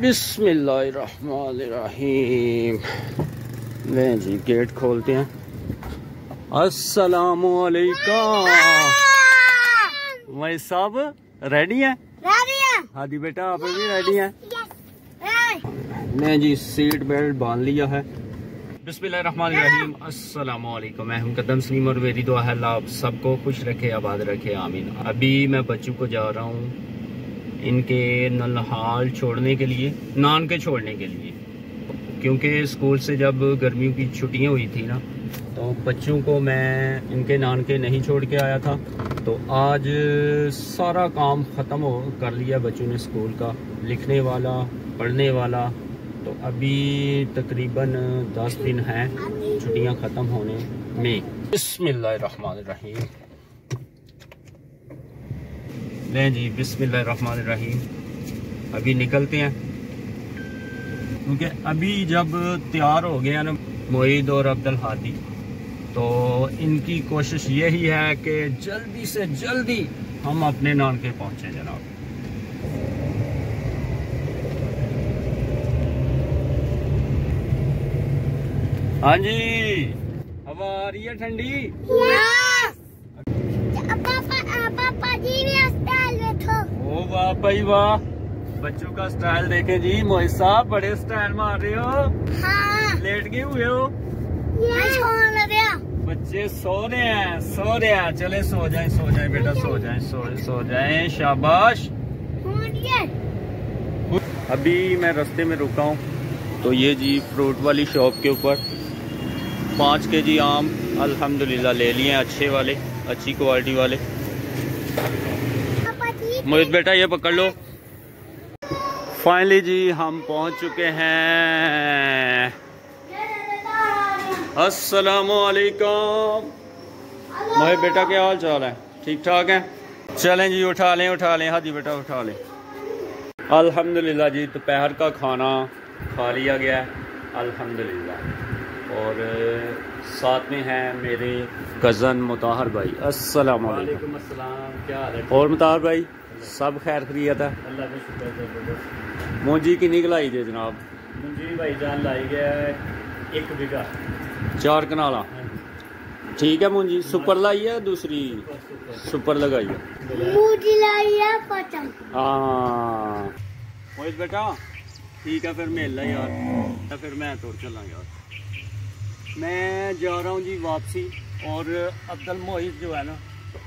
بسم اللہ الرحمن الرحیم۔ لیں جی گیٹ کھولتے ہیں۔ السلام علیکم۔ بھائی صاحب ریڈی ہیں؟ ہادی بیٹا آپ بھی ریڈی ہیں؟ میں جی سیٹ بیلٹ باندھ لیا ہے۔ بسم اللہ الرحمن الرحیم۔ السلام علیکم۔ میں ہوں قدم سلیم اور میری دعا ہے اللہ آپ سب کو خوش رکھے آباد رکھے آمین۔ ابھی میں بچوں کو جا رہا ہوں۔ ان کے نلحال چھوڑنے کے لیے، نان کے چھوڑنے کے لیے۔ کیونکہ اسکول سے جب گرمیوں کی چھٹیاں ہوئی تھی نا، تو بچوں کو میں ان کے نان کے نہیں چھوڑ کے آیا تھا۔ تو آج سارا کام ختم ہو، کر لیا بچوں نے اسکول کا، لکھنے والا، پڑھنے والا۔ تو ابھی تقریباً دس دن ہیں، چھٹیاں ختم ہونے میں۔ بسم اللہ الرحمن الرحیم۔ لیں جی بسم اللہ الرحمن الرحیم۔ ابھی نکلتے ہیں۔ کیونکہ ابھی جب تیار ہو گیا نا معید اور عبد الحادی تو ان کی کوشش یہی ہے کہ جلدی سے جلدی ہم اپنے نان کے پہنچے جناب۔ ہاں جی ہوا آ رہی ہے ٹھنڈی؟ ہاں۔ واہ بھائی واہ بچوں کا سٹائل دیکھیں جی موہی صاحب بڑے سٹائل مار رہے ہو لیٹ گئے ہوئے ہو بچے سو رہے ہیں سو رہے ہیں چلے سو جائیں سو جائیں بیٹا سو جائیں سو جائیں شاباش ابھی میں رستے میں رکا ہوں تو یہ جی فروٹ والی شاپ کے اوپر پانچ کے جی آم الحمدللہ لے لیے ہیں اچھے والے اچھی کوالٹی والے موہت بیٹا یہ پکڑ لو۔ فائنلی جی ہم پہنچ چکے ہیں۔ السلام علیکم۔ موہت بیٹا کیا حال چال ہے؟ ٹھیک ٹھاک ہے چلیں جی اٹھا لیں اٹھا لیں۔ ہاں جی بیٹا اٹھا لیں۔ الحمدللہ جی دوپہر کا کھانا کھا لیا گیا ہے۔ الحمدللہ۔ اور ساتھ میں ہیں میرے کزن متاہر بھائی۔ السلام علیکم۔ السلام کیا حال ہے؟ اور متاہر بھائی؟ سب خیر خریت ہے۔ اللہ کا شکر ہے مونجی کی نکلائی جے جناب؟ منجی بھائی جان لائی گیا ہے ایک بیگھا۔ چار کنالا ٹھیک ہے مونجی سپر لائی ہے دوسری سپر لگائی ہے۔ ہاں۔ موہت بیٹا ٹھیک ہے پھر مل لا یار۔ یا پھر میں توڑ چلا یار۔ میں جا رہا ہوں جی واپسی اور عبد المحیط جو ہے نا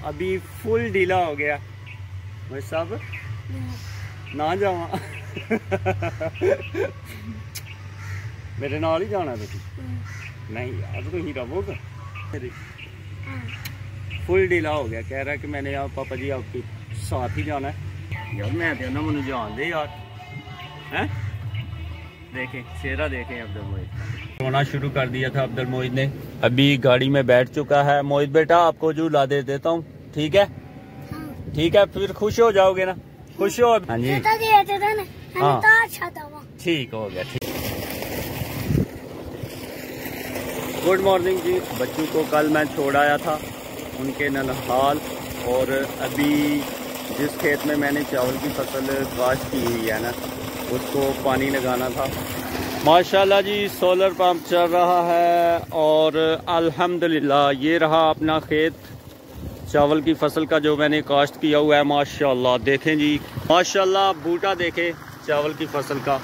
ابھی فل ڈیلا ہو گیا۔ موہت صاحب نہ جاواں میرے نال ہی جانا تھی نہیں یار تو ہی رہو گا فل ڈیلا ہو گیا کہہ رہا کہ میں نے پاپا جی آپ کے ساتھ ہی جانا ہے یار میں تو نا مجھے جان دے یار ہیں دیکھیں چہرہ دیکھیں عبد المحید رونا شروع کر دیا تھا عبد المحید نے ابھی گاڑی میں بیٹھ چکا ہے موہد بیٹا آپ کو جو لا دے دیتا ہوں ٹھیک ہے ٹھیک ہے پھر خوش ہو جاؤ گے نا۔ خوش ہو۔ ہاں جی۔ ٹھیک ہو گیا ٹھیک۔ گڈ مارننگ جی۔ بچوں کو کل میں چھوڑ آیا تھا ان کے نلحال اور ابھی جس کھیت میں میں نے چاول کی فصل کاشت کی ہوئی ہے نا اس کو پانی لگانا تھا۔ ماشاءاللہ جی سولر پمپ چل رہا ہے اور الحمدللہ یہ رہا اپنا کھیت۔ چاول کی فصل کا جو میں نے کاشت کیا ہوا ہے، ماشاءاللہ، دیکھیں جی۔ ماشاءاللہ بوٹا دیکھیں، چاول کی فصل کا۔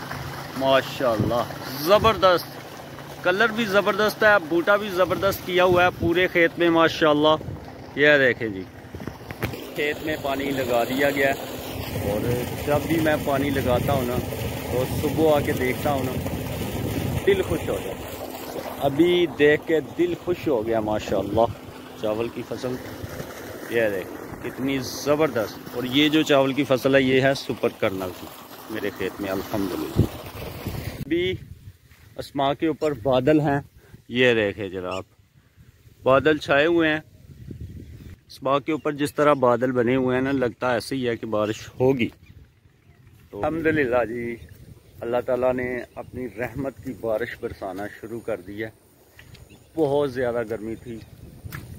ماشاءاللہ، زبردست۔ کلر بھی زبردست ہے بوٹا بھی زبردست کیا ہوا ہے پورے کھیت میں، ماشاءاللہ۔ یہ دیکھیں جی۔ کھیت میں پانی لگا دیا گیا ہے۔ اور جب بھی میں پانی لگاتا ہوں نا، تو صبح آ کے دیکھتا ہوں نا، دل خوش ہو جاتا ابھی دیکھ کے دل خوش ہو گیا، ماشاءاللہ۔ چاول کی فصل۔ یہ دیکھ، کتنی زبردست۔ اور یہ جو چاول کی فصل ہے، یہ ہے سپر کرنل کی، میرے کھیت میں، الحمدللہ۔ ابھی اسما کے اوپر بادل ہیں۔ یہ دیکھے جناب، بادل چھائے ہوئے ہیں۔ اسما کے اوپر جس طرح بادل بنے ہوئے ہیں نا، لگتا ایسے ہی ہے کہ بارش ہوگی۔ تو الحمدللہ جی اللہ تعالیٰ نے اپنی رحمت کی بارش برسانا شروع کر دی ہے۔ بہت زیادہ گرمی تھی۔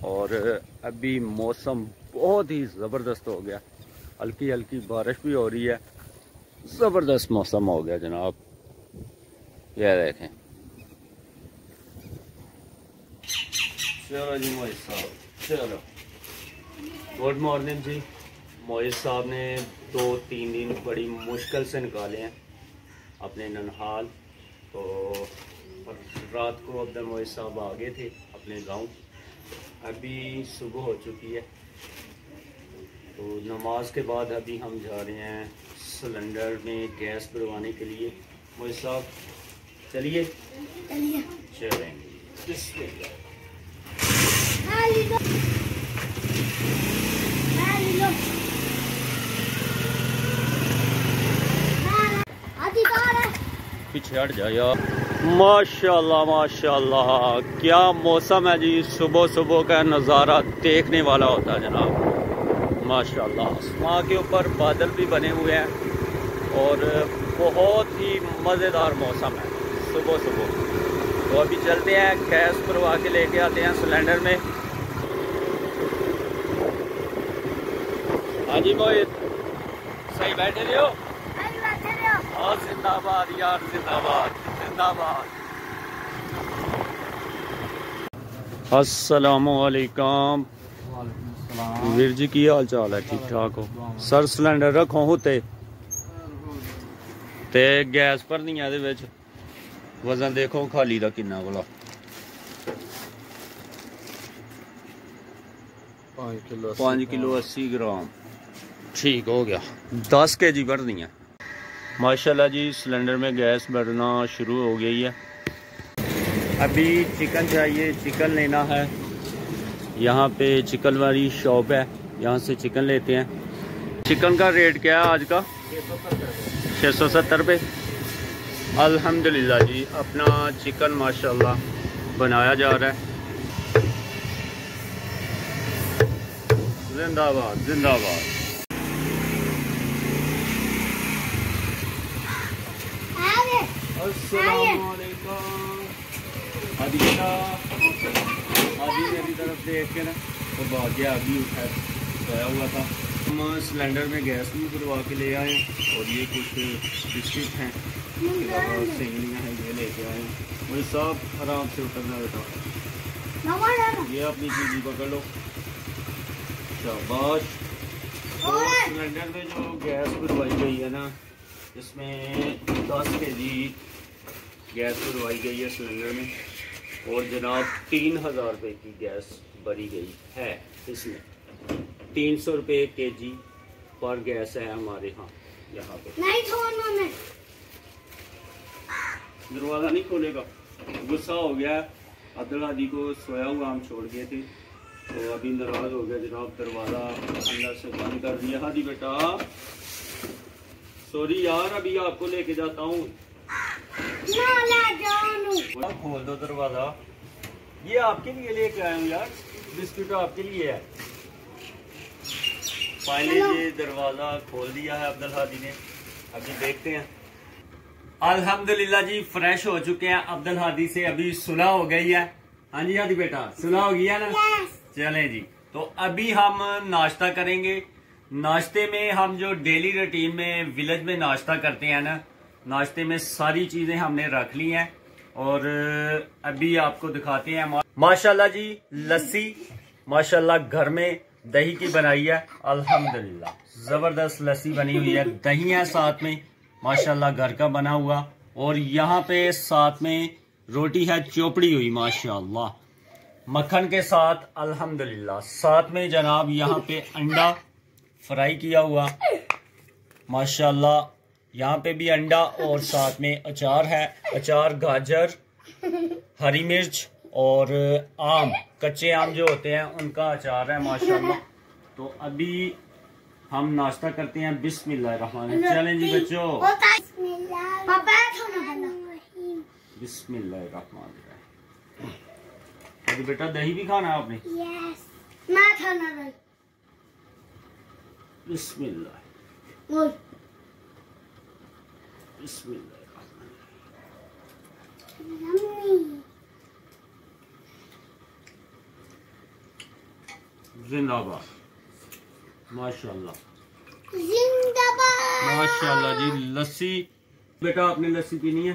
اور ابھی موسم بہت ہی زبردست ہو گیا۔ ہلکی ہلکی بارش بھی ہو رہی ہے۔ زبردست موسم ہو گیا جناب۔ یہ دیکھیں۔ چلو جی موہد صاحب۔ چلو۔ گڈ مارننگ جی۔ موہد صاحب نے دو تین دن بڑی مشکل سے نکالے ہیں اپنے ننحال تو رات کو عبد المعید صاحب آگے تھے اپنے گاؤں۔ ابھی صبح ہو چکی ہے۔ تو نماز کے بعد ابھی ہم جا رہے ہیں سلنڈر میں گیس بھروانے کے لیے۔ موہد صاحب چلیے۔ چلیں۔ بسم اللہ۔ پیچھے ہٹ جا یار۔ ماشاء اللہ ماشاء اللہ کیا موسم ہے جی؟ صبح صبح کا نظارہ دیکھنے والا ہوتا ہے جناب۔ ماشاء اللہ آسمان کے اوپر بادل بھی بنے ہوئے ہیں اور بہت ہی مزیدار موسم ہے صبح صبح۔ تو ابھی چلتے ہیں گیس پروا کے لے کے آتے ہیں سلینڈر میں۔ ہاں جی موہت صحیح بیٹھے رہے ہو۔ اور زندہ باد یار زندہ باد۔ زندہ باد۔ السلام علیکم۔ ویر جی کی حال چال ہے؟ ٹھیک ٹھاک ہو؟ سر سلنڈر رکھو ہوتے۔ تے گیس بھرنی ہے وچ۔ وزن دیکھو خالی دا کنا بلا پانچ کلو اسی گرام۔ ٹھیک ہو گیا۔ دس کے جی بھرنی ہے۔ ماشاءاللہ جی سلنڈر میں گیس بڑھنا شروع ہو گئی ہے۔ ابھی چکن چاہیے، چکن لینا ہے۔ یہاں پہ چکن والی شاپ ہے، یہاں سے چکن لیتے ہیں۔ چکن کا ریٹ کیا ہے آج کا؟ چھ سو ستر روپے۔ الحمدللہ جی اپنا چکن ماشاءاللہ بنایا جا رہا ہے۔ زندہ باد زندہ باد۔ السلام علیکم۔ بیٹا آدھی میری طرف دیکھ کے نا تو باقی ابھی اٹھا سویا ہوا تھا۔ ہم سلنڈر میں گیس بھی بھروا کے لے آئے اور یہ کچھ بسکٹ ہیں۔ سینگلیاں ہیں یہ لے کے آئے وہی سب آرام سے اترنا بیٹا یہ اپنی چیزی پکڑ لو۔ شاباش۔ تو سلنڈر میں جو گیس بھروائی گئی ہے نا اس میں دس کے جی گیس بھروائی گئی ہے سلنڈر میں اور جناب تین ہزار روپے کی گیس بھری گئی ہے اس میں۔ تین سو روپے کے جی پر گیس ہے ہمارے ہاں یہاں پہ۔ دروازہ نہیں کھولے گا۔ غصہ ہو گیا۔ عبدالحادی کو سویا ہوا ہم چھوڑ گئے تھے۔ تو ابھی ناراض ہو گیا جناب دروازہ اندر سے بند کر دیا۔ ہادی بیٹا سوری یار ابھی آپ کو لے کے جاتا ہوں۔ کھول دو دروازہ یہ آپ کے لیے لے کے آیا ہوں یار بسکٹ آپ کے لیے ہے فائنلی یہ دروازہ کھول دیا ہے عبد الحادی نے ابھی دیکھتے ہیں الحمدللہ جی فریش ہو چکے ہیں عبد الحادی سے ابھی سنا ہو گئی ہے ہاں جی ہادی بیٹا سنا ہو گیا نا چلیں جی تو ابھی ہم ناشتہ کریں گے ناشتے میں ہم جو ڈیلی روٹین میں ولیج میں ناشتہ کرتے ہیں نا ناشتے میں ساری چیزیں ہم نے رکھ لی ہیں اور ابھی آپ کو دکھاتے ہیں ماشاءاللہ جی لسی، ماشاءاللہ گھر میں دہی کی بنائی ہے۔ الحمدللہ، زبردست لسی بنی ہوئی ہے۔ دہی ہے ساتھ میں، ماشاءاللہ گھر کا بنا ہوا۔ اور یہاں پہ ساتھ میں روٹی ہے، چوپڑی ہوئی، ماشاءاللہ۔ مکھن کے ساتھ، الحمدللہ۔ ساتھ میں جناب یہاں پہ انڈا فرائی کیا ہوا۔ ماشاءاللہ یہاں پہ بھی انڈا اور ساتھ میں اچار ہے۔ اچار گاجر ہری مرچ اور آم۔ کچے آم جو ہوتے ہیں ان کا اچار ہے ماشاءاللہ۔ تو ابھی ہم ناشتہ کرتے ہیں۔ بسم اللہ الرحمن الرحیم۔ چلیں جی بچوں۔ بسم اللہ الرحمن الرحیم۔ ابھی بیٹا دہی بھی کھانا ہے آپ نے؟ بسم اللہ۔ بسم اللہ زندہ باد ماشاء اللہ زندہ باد ماشاء اللہ جی لسی۔ بیٹا آپ نے لسی پینی ہے؟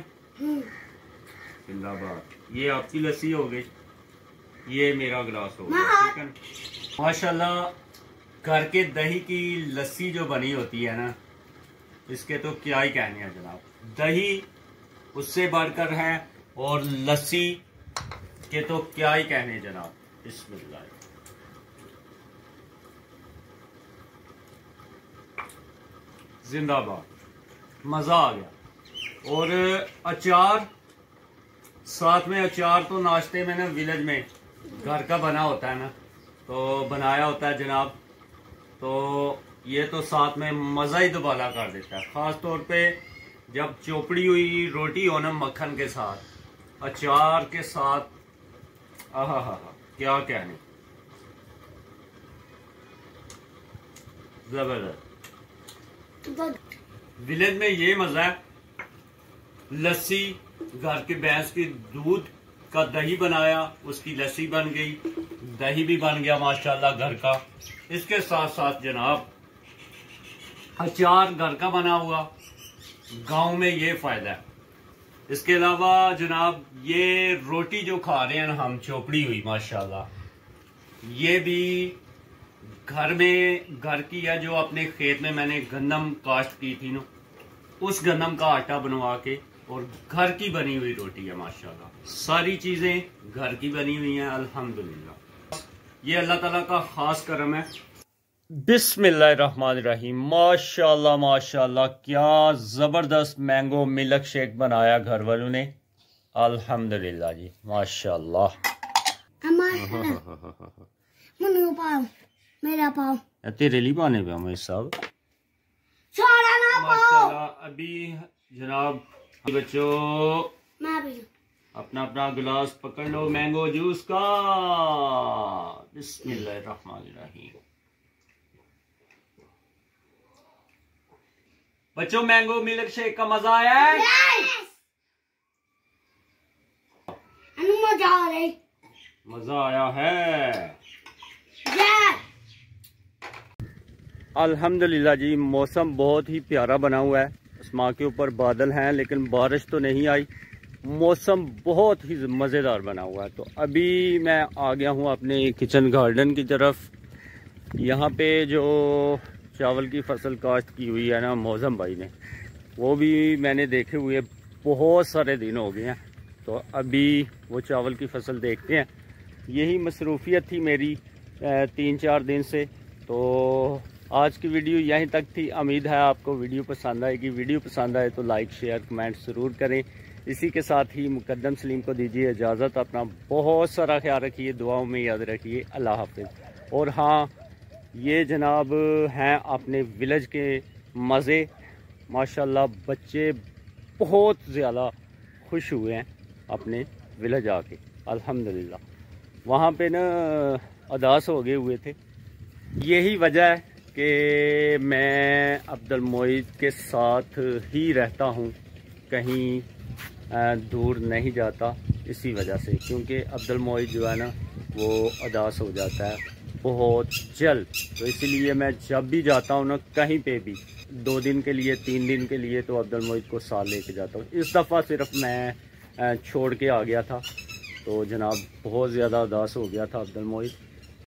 زندہ باد یہ آپ کی لسی ہو گئی۔ یہ میرا گلاس ہو گیا ماشاء اللہ گھر کے دہی کی لسی جو بنی ہوتی ہے نا اس کے تو کیا ہی کہنے ہیں جناب؟ دہی اس سے بڑھ کر ہے اور لسی کے تو کیا ہی کہنے جناب؟ بسم اللہ۔ زندہ باد۔ مزہ آ گیا۔ اور اچار، ساتھ میں اچار تو ناشتے میں نا ولیج میں گھر کا بنا ہوتا ہے نا، تو بنایا ہوتا ہے جناب۔ تو یہ تو ساتھ میں مزہ ہی دوبالا کر دیتا ہے۔ خاص طور پہ جب چوپڑی ہوئی روٹی ہو نا مکھن کے ساتھ، اچار کے ساتھ۔ آہا ہا ہا، کیا کہنے۔ زبردست۔ ولیج میں یہ مزہ ہے، لسی، گھر کے بھینس کی دودھ کا دہی بنایا، اس کی لسی بن گئی، دہی بھی بن گیا ماشاءاللہ گھر کا۔ اس کے ساتھ ساتھ جناب اچار گھر کا بنا ہوا۔ گاؤں میں یہ فائدہ ہے۔ اس کے علاوہ جناب، یہ روٹی جو کھا رہے ہیں نا ہم چوپڑی ہوئی، ماشاءاللہ۔ یہ بھی گھر میں، گھر کی ہے جو اپنے کھیت میں میں نے گندم کاشت کی تھی نا۔ اس گندم کا آٹا بنوا کے اور گھر کی بنی ہوئی روٹی ہے، ماشاءاللہ۔ ساری چیزیں گھر کی بنی ہوئی ہیں، الحمدللہ۔ یہ اللہ تعالیٰ کا خاص کرم ہے۔ بسم اللہ الرحمن الرحیم۔ ماشاءاللہ ماشاءاللہ کیا زبردست مینگو ملک شیک بنایا گھر والوں نے۔ الحمدللہ جی ماشاءاللہ۔ ہمارا منو پاؤ میرا پاؤ۔ تیرے لیے پانے پہ ہمیں صاحب۔ چھوڑا نہ پاؤ۔ ماشاءاللہ ابھی جناب بچوں اپنا اپنا گلاس پکڑ لو مینگو جوس کا۔ بسم اللہ الرحمن الرحیم۔ بچوں مینگو ملک شیک کا مزہ آیا ہے؟ انو مزہ آ رہی مزہ آیا ہے۔ یس الحمدللہ جی موسم بہت ہی پیارا بنا ہوا ہے۔ اسما کے اوپر بادل ہیں لیکن بارش تو نہیں آئی۔ موسم بہت ہی مزیدار بنا ہوا ہے۔ تو ابھی میں آ گیا ہوں اپنے کچن گارڈن کی طرف۔ یہاں پہ جو چاول کی فصل کاشت کی ہوئی ہے نا، موزم بھائی نے۔ وہ بھی میں نے دیکھے ہوئے بہت سارے دن ہو گئے ہیں۔ تو ابھی وہ چاول کی فصل دیکھتے ہیں۔ یہی مصروفیت تھی میری تین چار دن سے۔ تو آج کی ویڈیو یہیں تک تھی۔ امید ہے آپ کو ویڈیو پسند آئے گی۔ ویڈیو پسند آئے تو لائک، شیئر، کمنٹ ضرور کریں۔ اسی کے ساتھ ہی مقدم سلیم کو دیجیے اجازت۔ اپنا بہت سارا خیال رکھیے، دعاؤں میں یاد رکھیے۔ اللہ حافظ۔ اور ہاں یہ جناب ہیں اپنے ولیج کے مزے۔ ماشاءاللہ بچے بہت زیادہ خوش ہوئے ہیں اپنے ولیج آ کے۔ الحمدللہ۔ وہاں پہ نا اداس ہو گئے ہوئے تھے۔ یہی وجہ ہے کہ میں عبد المعید کے ساتھ ہی رہتا ہوں۔ کہیں دور نہیں جاتا۔ اسی وجہ سے، کیونکہ عبد المعید جو ہے نا، وہ اداس ہو جاتا ہے۔ بہت جلد۔ تو اسی لیے میں جب بھی جاتا ہوں نا، کہیں پہ بھی، دو دن کے لیے، تین دن کے لیے تو عبد المعید کو ساتھ لے کے جاتا ہوں۔ اس دفعہ صرف میں چھوڑ کے آ گیا تھا۔ تو جناب، بہت زیادہ اداس ہو گیا تھا عبد المعید